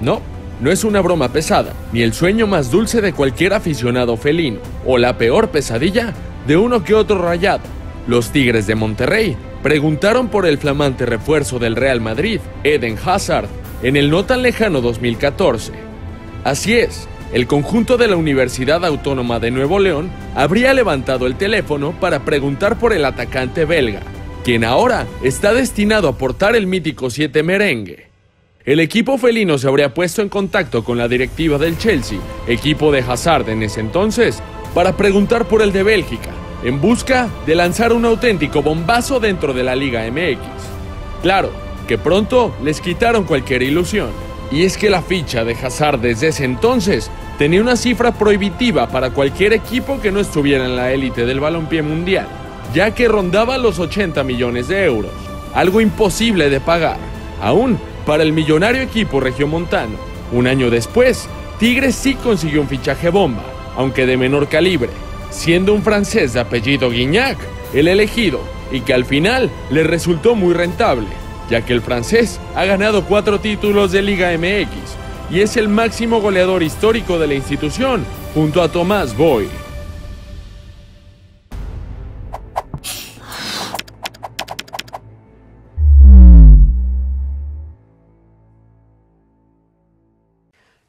No, no es una broma pesada, ni el sueño más dulce de cualquier aficionado felino, o la peor pesadilla de uno que otro rayado. Los Tigres de Monterrey preguntaron por el flamante refuerzo del Real Madrid, Eden Hazard, en el no tan lejano 2014. Así es, el conjunto de la Universidad Autónoma de Nuevo León habría levantado el teléfono para preguntar por el atacante belga, quien ahora está destinado a portar el mítico 7 merengue. El equipo felino se habría puesto en contacto con la directiva del Chelsea, equipo de Hazard en ese entonces, para preguntar por el de Bélgica, en busca de lanzar un auténtico bombazo dentro de la Liga MX. Claro, que pronto les quitaron cualquier ilusión. Y es que la ficha de Hazard desde ese entonces tenía una cifra prohibitiva para cualquier equipo que no estuviera en la élite del balompié mundial, ya que rondaba los 80 millones de euros, algo imposible de pagar, aún para el millonario equipo regiomontano. Un año después, Tigres sí consiguió un fichaje bomba, aunque de menor calibre, siendo un francés de apellido Guignac el elegido y que al final le resultó muy rentable ya que el francés ha ganado cuatro títulos de Liga MX y es el máximo goleador histórico de la institución, junto a Tomás Boy.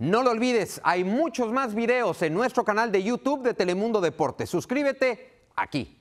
No lo olvides, hay muchos más videos en nuestro canal de YouTube de Telemundo Deportes. Suscríbete aquí.